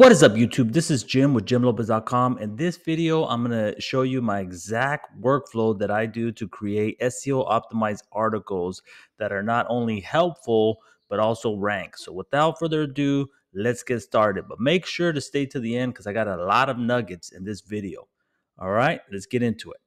What is up, YouTube? This is Jim with JimLopez.com. In this video, I'm going to show you my exact workflow that I do to create SEO optimized articles that are not only helpful, but also rank. So without further ado, let's get started. But make sure to stay to the end because I got a lot of nuggets in this video. All right, let's get into it.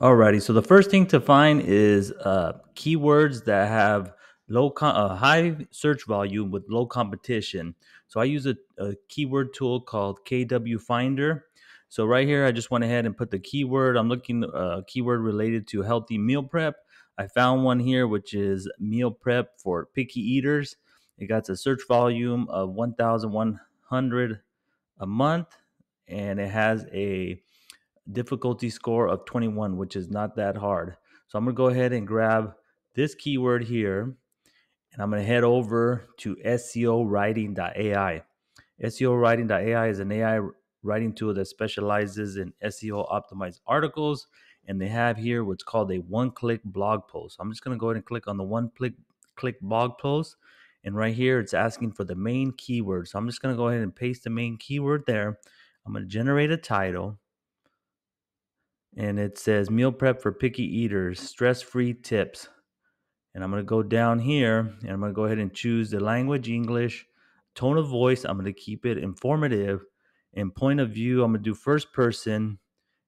Alrighty, so the first thing to find is uh, keywords that have low uh, high search volume with low competition. So I use a, a keyword tool called KW Finder. So right here, I just went ahead and put the keyword. I'm looking uh, keyword related to healthy meal prep. I found one here, which is meal prep for picky eaters. It got a search volume of 1,100 a month, and it has a difficulty score of 21, which is not that hard. So I'm gonna go ahead and grab this keyword here and I'm going to head over to SEOwriting.ai. SEOwriting.ai is an AI writing tool that specializes in SEO optimized articles. And they have here what's called a one click blog post. I'm just going to go ahead and click on the one click click blog post. And right here, it's asking for the main keyword. So I'm just going to go ahead and paste the main keyword there. I'm going to generate a title. And it says meal prep for picky eaters, stress free tips. And I'm going to go down here and I'm going to go ahead and choose the language English, tone of voice. I'm going to keep it informative. And point of view, I'm going to do first person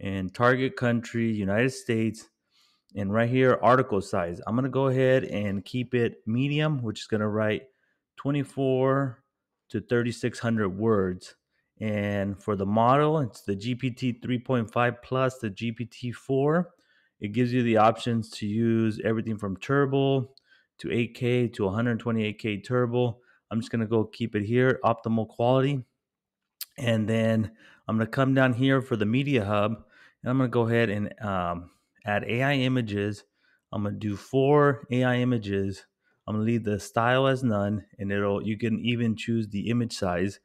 and target country, United States. And right here, article size. I'm going to go ahead and keep it medium, which is going to write 24 to 3600 words. And for the model, it's the GPT 3.5 plus the GPT 4. It gives you the options to use everything from turbo to 8K to 128K turbo. I'm just going to go keep it here, optimal quality. And then I'm going to come down here for the media hub and I'm going to go ahead and um, add AI images. I'm going to do four AI images. I'm going to leave the style as none and it'll, you can even choose the image size.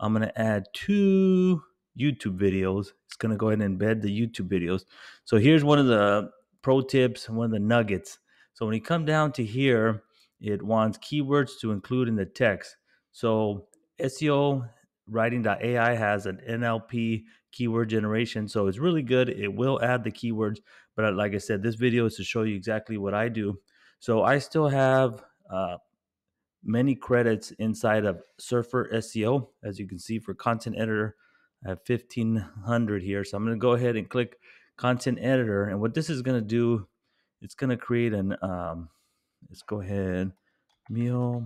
I'm going to add two YouTube videos. It's going to go ahead and embed the YouTube videos. So here's one of the pro tips, one of the nuggets. So when you come down to here, it wants keywords to include in the text. So SEO writing.ai has an NLP keyword generation. So it's really good. It will add the keywords. But uh, like I said, this video is to show you exactly what I do. So I still have uh, many credits inside of Surfer SEO. As you can see for content editor, I have 1500 here. So I'm going to go ahead and click content editor. And what this is going to do, it's going to create an, um, let's go ahead, meal.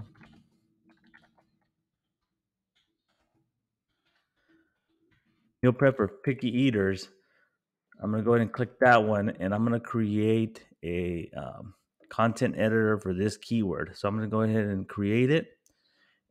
Meal prep for picky eaters. I'm going to go ahead and click that one and I'm going to create a um, content editor for this keyword. So I'm going to go ahead and create it.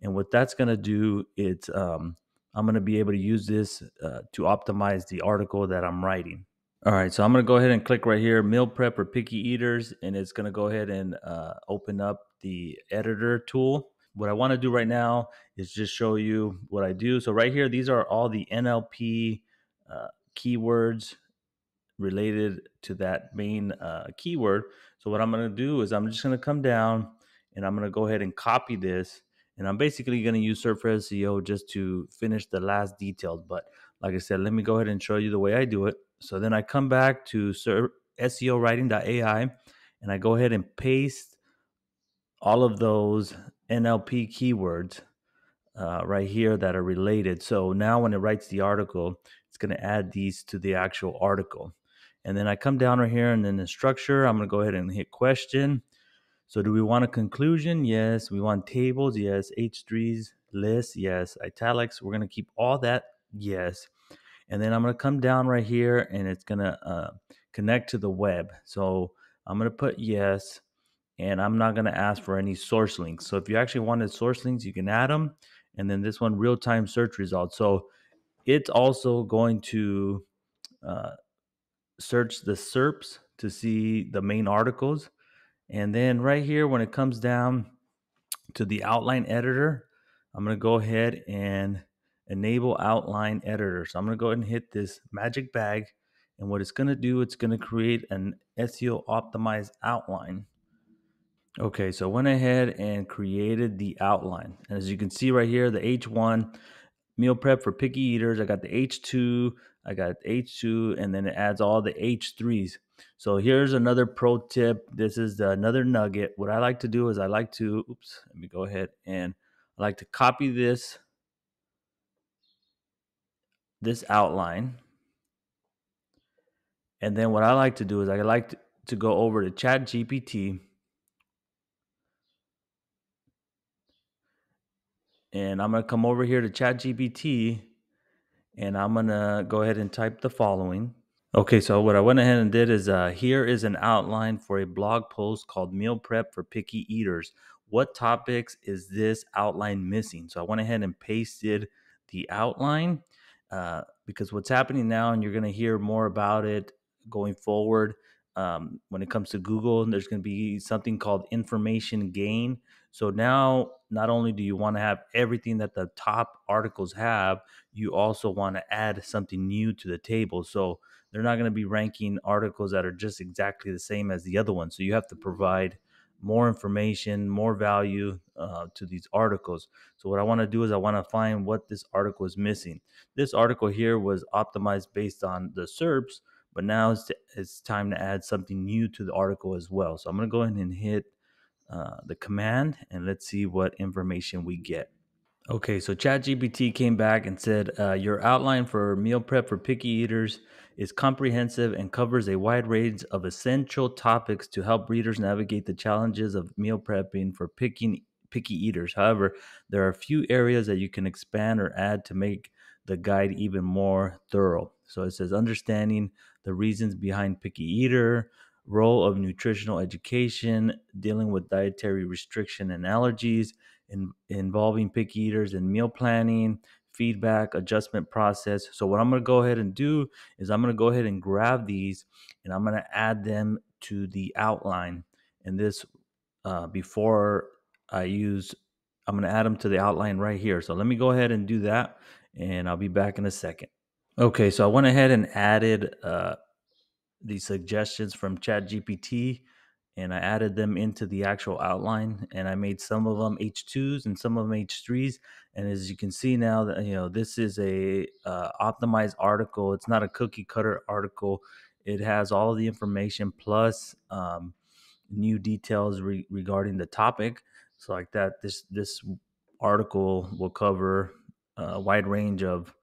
And what that's going to do, it's um, I'm going to be able to use this uh, to optimize the article that I'm writing. All right, so I'm going to go ahead and click right here, meal prep for picky eaters, and it's going to go ahead and uh, open up the editor tool. What I want to do right now is just show you what I do. So right here, these are all the NLP uh, keywords related to that main uh, keyword. So what I'm going to do is I'm just going to come down and I'm going to go ahead and copy this and I'm basically going to use Surfer SEO just to finish the last details. But like I said, let me go ahead and show you the way I do it. So then I come back to SEO writing.ai and I go ahead and paste all of those NLP keywords uh, right here that are related. So now when it writes the article, it's going to add these to the actual article. And then I come down right here and then the structure, I'm going to go ahead and hit question. So do we want a conclusion? Yes. We want tables? Yes. H3s, lists? Yes. Italics? We're going to keep all that? Yes. And then I'm going to come down right here and it's going to uh, connect to the web. So I'm going to put yes. And I'm not going to ask for any source links. So if you actually wanted source links, you can add them. And then this one, real time search results. So it's also going to uh, search the SERPs to see the main articles. And then right here, when it comes down to the outline editor, I'm going to go ahead and enable outline editor. So I'm going to go ahead and hit this magic bag. And what it's going to do, it's going to create an SEO optimized outline. Okay, so I went ahead and created the outline. And as you can see right here, the H1, meal prep for picky eaters. I got the H2, I got H2, and then it adds all the H3s. So here's another pro tip. This is another nugget. What I like to do is I like to, oops, let me go ahead and I like to copy this, this outline. And then what I like to do is I like to, to go over to Chat GPT and I'm gonna come over here to Chat GPT and I'm gonna go ahead and type the following. Okay, so what I went ahead and did is uh, here is an outline for a blog post called Meal Prep for Picky Eaters. What topics is this outline missing? So I went ahead and pasted the outline uh, because what's happening now, and you're going to hear more about it going forward um, when it comes to Google, and there's going to be something called information gain. So now, not only do you want to have everything that the top articles have, you also want to add something new to the table. So they're not going to be ranking articles that are just exactly the same as the other ones. So you have to provide more information, more value uh, to these articles. So what I want to do is I want to find what this article is missing. This article here was optimized based on the SERPs, but now it's, it's time to add something new to the article as well. So I'm going to go ahead and hit uh, the command and let's see what information we get. Okay, so ChatGPT came back and said uh, your outline for meal prep for picky eaters is comprehensive and covers a wide range of essential topics to help readers navigate the challenges of meal prepping for picking picky eaters. However, there are a few areas that you can expand or add to make the guide even more thorough. So it says understanding the reasons behind picky eater, role of nutritional education, dealing with dietary restriction and allergies in, involving picky eaters and meal planning, feedback, adjustment process. So, what I'm going to go ahead and do is I'm going to go ahead and grab these and I'm going to add them to the outline. And this, uh, before I use, I'm going to add them to the outline right here. So, let me go ahead and do that and I'll be back in a second. Okay, so I went ahead and added uh, the suggestions from ChatGPT and I added them into the actual outline and I made some of them H2s and some of them H3s and as you can see now that you know this is a uh, optimized article it's not a cookie cutter article it has all the information plus um, new details re- regarding the topic so like that this this article will cover a wide range of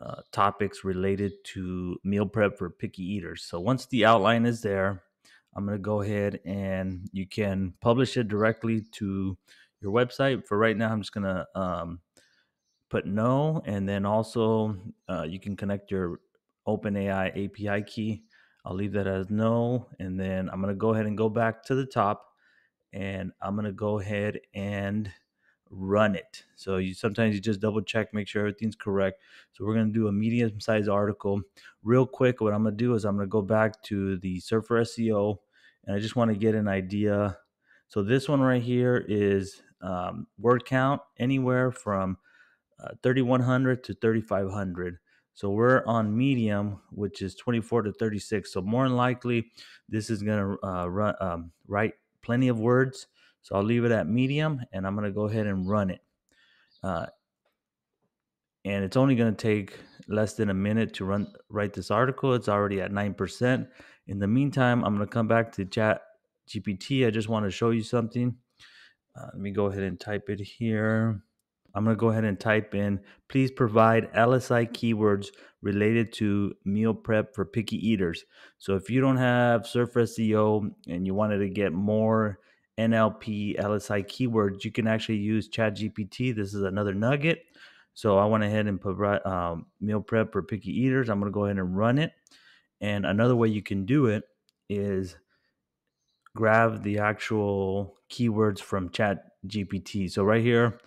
uh, topics related to meal prep for picky eaters so once the outline is there I'm going to go ahead and you can publish it directly to your website. For right now, I'm just going to um, put no, and then also uh, you can connect your OpenAI API key. I'll leave that as no, and then I'm going to go ahead and go back to the top, and I'm going to go ahead and run it. So you sometimes you just double check, make sure everything's correct. So we're going to do a medium sized article. Real quick, what I'm going to do is I'm going to go back to the Surfer SEO and I just want to get an idea. So this one right here is um, word count anywhere from uh, 3100 to 3500. So we're on medium, which is 24 to 36. So more than likely, this is going to uh, run um, write plenty of words. So I'll leave it at medium, and I'm going to go ahead and run it. Uh, and it's only going to take less than a minute to run write this article. It's already at nine percent. In the meantime, I'm going to come back to Chat GPT. I just want to show you something. Uh, let me go ahead and type it here. I'm going to go ahead and type in, please provide LSI keywords related to meal prep for picky eaters. So if you don't have Surfer SEO and you wanted to get more NLP LSI keywords, you can actually use ChatGPT. This is another nugget. So I went ahead and provide um, meal prep for picky eaters. I'm going to go ahead and run it. And another way you can do it is grab the actual keywords from Chat GPT. So right here,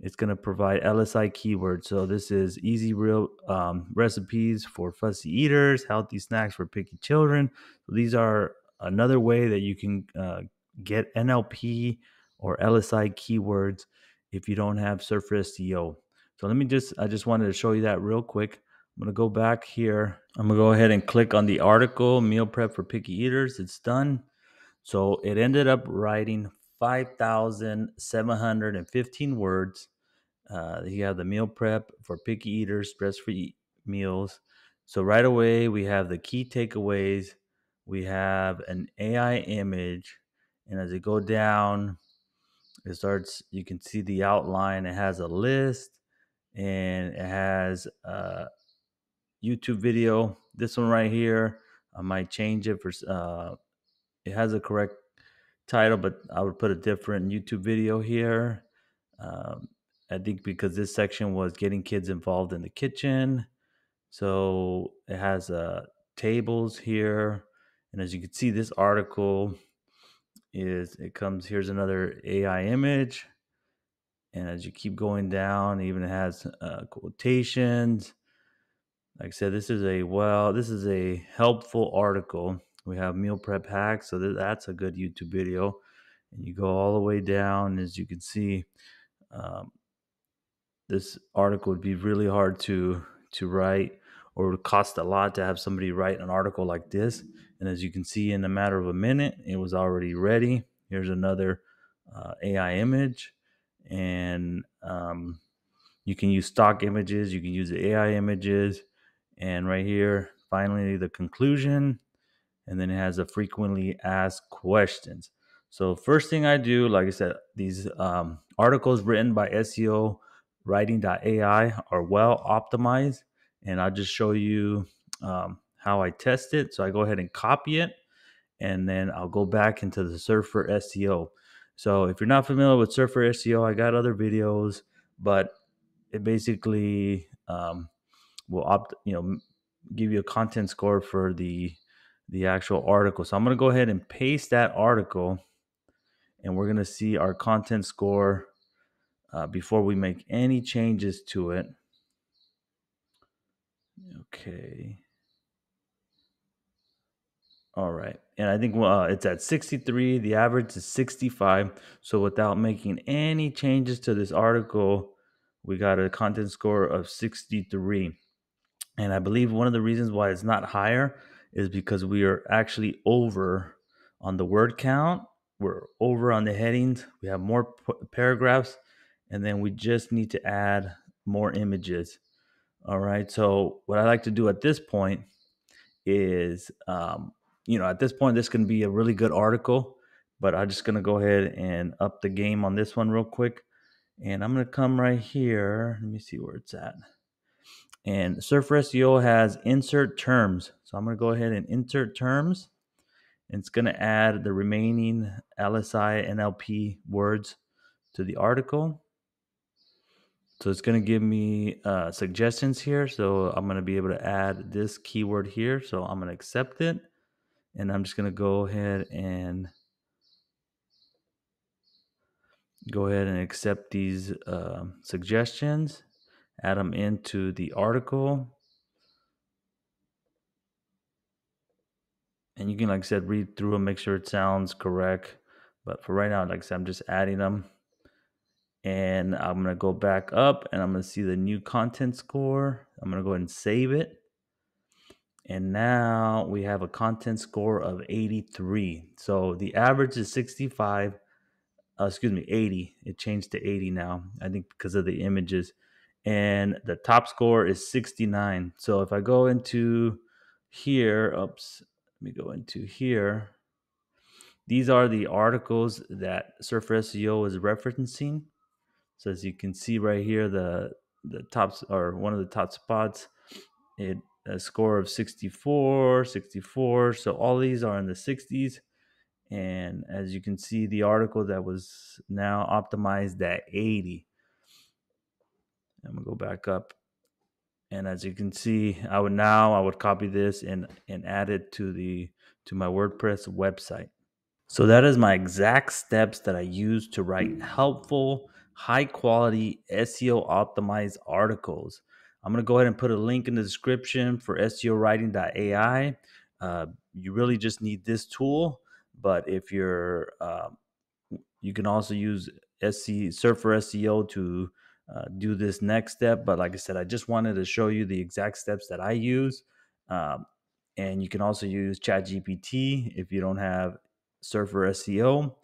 it's going to provide LSI keywords. So this is easy real um, recipes for fussy eaters, healthy snacks for picky children. These are another way that you can uh, get NLP or LSI keywords if you don't have Surfer SEO. So let me just, I just wanted to show you that real quick. I'm going to go back here. I'm going to go ahead and click on the article, Meal Prep for Picky Eaters. It's done. So it ended up writing 5,715 words. Uh, you have the meal prep for picky eaters, stress free meals. So, right away, we have the key takeaways. We have an AI image. And as you go down, it starts, you can see the outline. It has a list and it has a YouTube video. This one right here, I might change it for, uh, it has a correct title, but I would put a different YouTube video here. Um, I think because this section was getting kids involved in the kitchen. So it has uh, tables here. And as you can see, this article is it comes here's another AI image. And as you keep going down, even has uh, quotations. Like I said, this is a well, this is a helpful article. We have meal prep hacks, so that's a good YouTube video. And you go all the way down, as you can see, um, this article would be really hard to to write or would cost a lot to have somebody write an article like this and as you can see in a matter of a minute it was already ready. Here's another uh, ai image. And um, you can use stock images you can use the ai images. And right here finally the conclusion. And then it has a frequently asked questions. So first thing i do like i said these um, articles written by seo writing.ai are well optimized. And I'll just show you um, how I test it. So I go ahead and copy it and then I'll go back into the Surfer SEO. So if you're not familiar with Surfer SEO, I got other videos, but it basically um, will opt, you know, give you a content score for the the actual article. So I'm going to go ahead and paste that article and we're going to see our content score uh, before we make any changes to it. Okay. All right. And I think uh, it's at 63. The average is 65. So without making any changes to this article, we got a content score of 63. And I believe one of the reasons why it's not higher is because we are actually over on the word count. We're over on the headings. We have more p- paragraphs. And then we just need to add more images. All right. So what I like to do at this point is, um, you know, at this point, this can be a really good article, but I'm just going to go ahead and up the game on this one real quick. And I'm going to come right here. Let me see where it's at. And Surfer SEO has insert terms. So I'm going to go ahead and insert terms. And it's going to add the remaining LSI NLP words to the article. So it's going to give me uh, suggestions here. So I'm going to be able to add this keyword here. So I'm going to accept it. And I'm just going to go ahead and go ahead and accept these uh, suggestions, add them into the article. And you can, like I said, read through them, make sure it sounds correct. But for right now, like I said, I'm just adding them and I'm gonna go back up and I'm gonna see the new content score. I'm gonna go ahead and save it. And now we have a content score of 83. So the average is 65, uh, excuse me, 80. It changed to 80 now, I think because of the images. And the top score is 69. So if I go into here, oops, let me go into here. These are the articles that Surfer SEO is referencing. So as you can see right here, the the tops or one of the top spots, it a score of 64, 64. So all these are in the 60s. And as you can see, the article that was now optimized at 80. I'm gonna go back up. And as you can see, I would now I would copy this and and add it to the to my WordPress website. So that is my exact steps that I use to write helpful high quality SEO optimized articles. I'm going to go ahead and put a link in the description for SEO writing.ai. Uh, you really just need this tool, but if you're, uh, you can also use SC Surfer SEO to uh, do this next step. But like I said, I just wanted to show you the exact steps that I use. Um, and you can also use ChatGPT if you don't have Surfer SEO.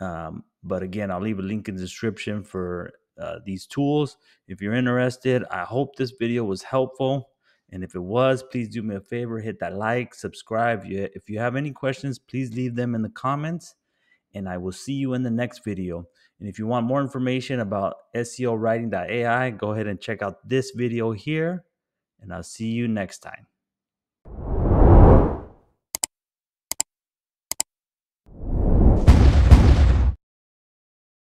Um, but again, I'll leave a link in the description for uh, these tools. If you're interested, I hope this video was helpful. And if it was, please do me a favor, hit that like, subscribe. If you have any questions, please leave them in the comments. And I will see you in the next video. And if you want more information about SEO writing.ai, go ahead and check out this video here. And I'll see you next time.